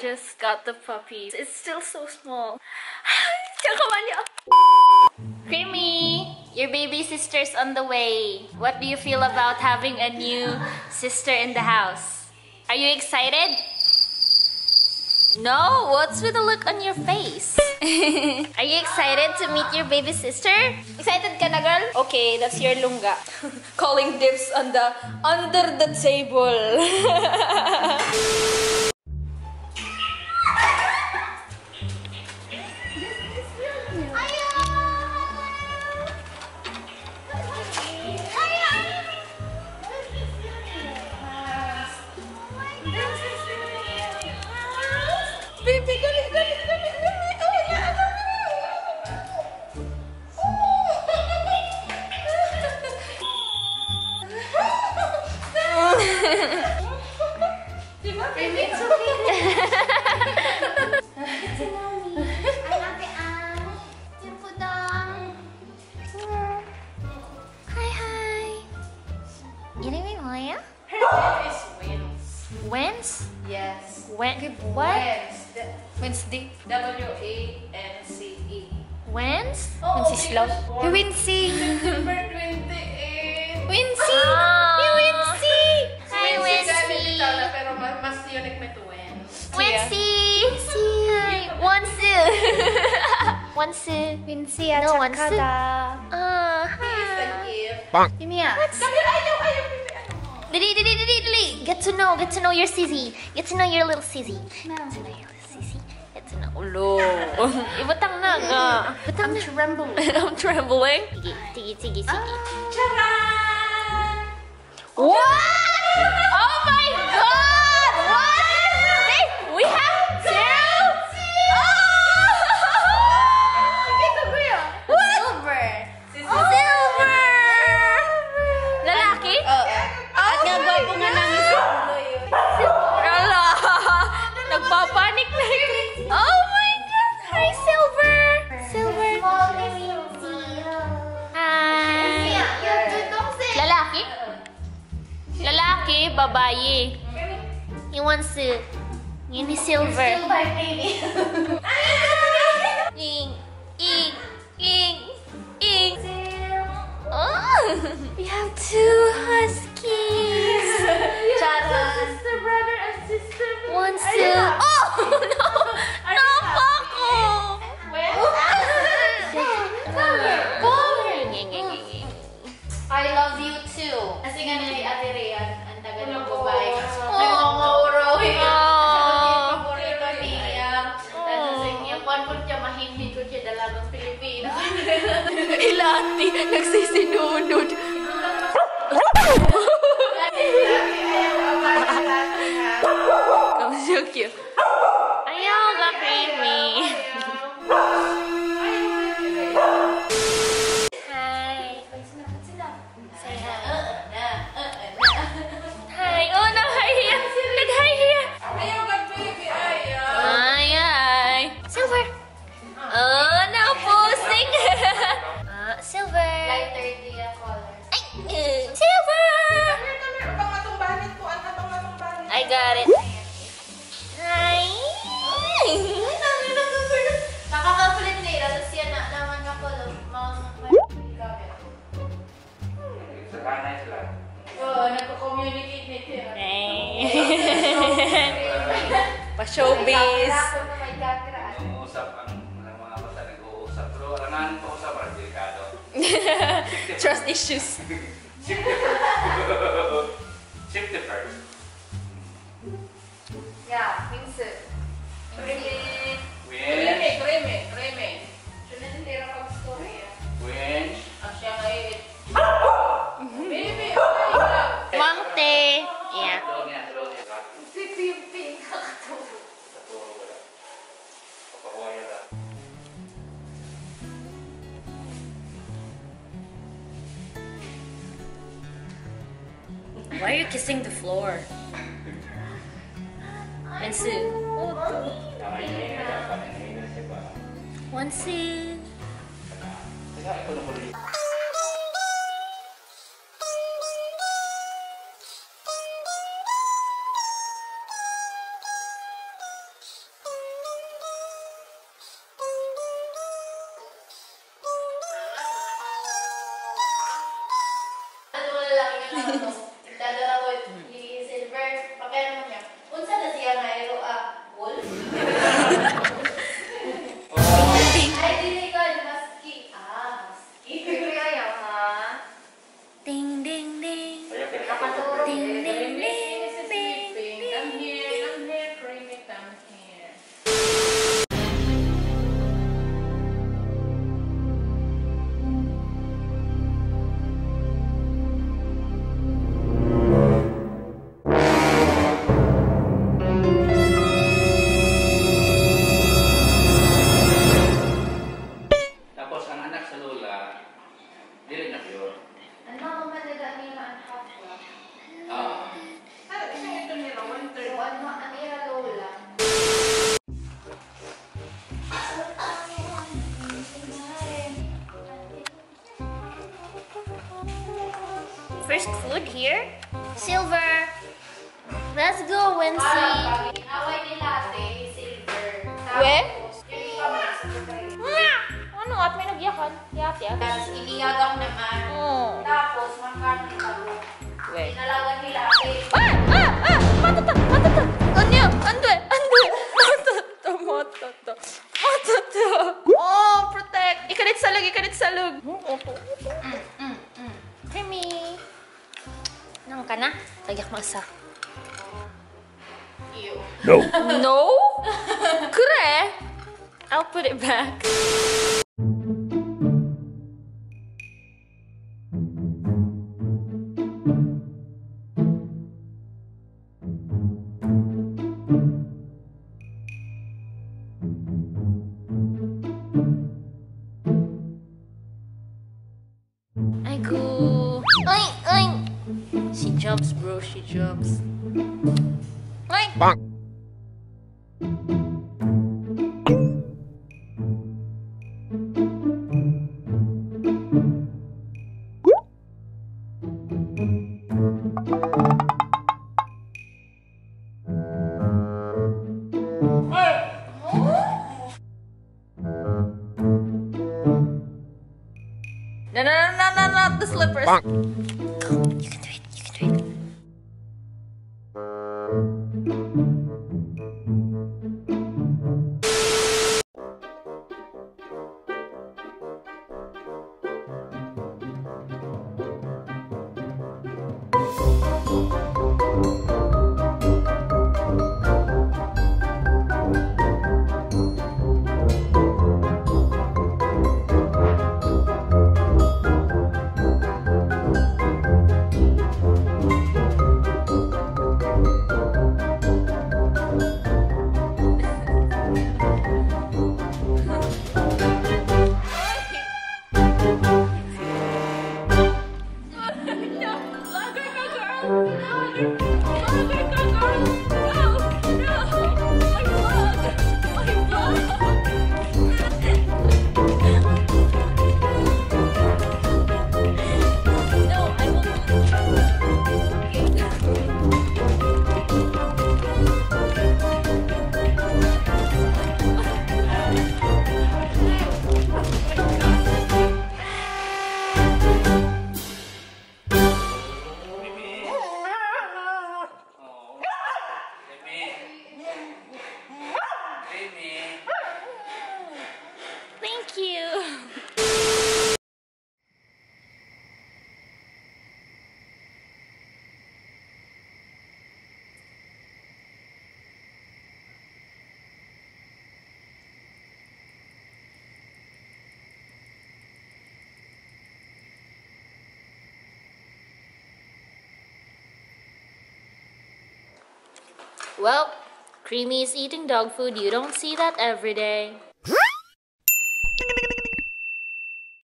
just got the puppy. It's still so small. Creamy, your baby sister's on the way. What do you feel about having a new sister in the house? Are you excited? No, what's with the look on your face? Are you excited to meet your baby sister? Excited ka na, girl? Okay, that's your lunga. Calling dips on the under the table. it's okay. I'm Ate Ann. Yung pudong. Hi, hi. 이름이 뭐예요? Her name is Wins. When's? Yes. When? What? Wins. The- Wednesday. W-A-N-C-E. When's? Oh, Wincy Slow. because born Wincy. September 28. Wincy! Ah. Mas, mas unique mo to Wins. Wincy! Hi! Wansu! Wansu. Wincy No, Wansu. Ah, Is an hi. if. Yumiya. Sabi, ayaw, ayaw, baby, ano? Dali, dali, dali, dali. Get to know, get to know your sissy. Get to know your little sissy. No. Get to know your little sissy. Get to know. Ulo. Ibutang na ka. I'm trembling. I'm trembling. Sige, sige, sige, sige. Charan! What? Oh we have two? Oh! What? Silver. Silver! Lalaki? Oo. At nga gwapo nga lang Wala! Nagpapanik na Oh my god! Hi, Silver! Silver! Hi! Lalaki? Lalaki, babae. He wants to... Yun ni Silver. Ing, ing, ing, ing. Oh! We have two huskies. Sister, brother, and sister. One two. Oh! No, Ilati, nagsisinunod. Come so cute. Oo, nagko-communicate nito yun. Pa-showbiz. Ako na may gagawin. Nag-uusap ang ang mga bata nag-uusap. Pero alangan pa usap ang delikado. Trust issues. Shift the first. Shift the first. Yeah, Wingsu. Kreme. Why are you kissing the floor? Wansi. Wansi. here? Silver. Let's go and see. Inaway silver. Ano at may nagyakon? Yak, yak. Iniyagang naman. No. No? 그래. I'll put it back. She jumps, bro. She jumps. Bonk. No, no, no, no, no, not the slippers. Bonk. Well, Creamy is eating dog food. You don't see that every day.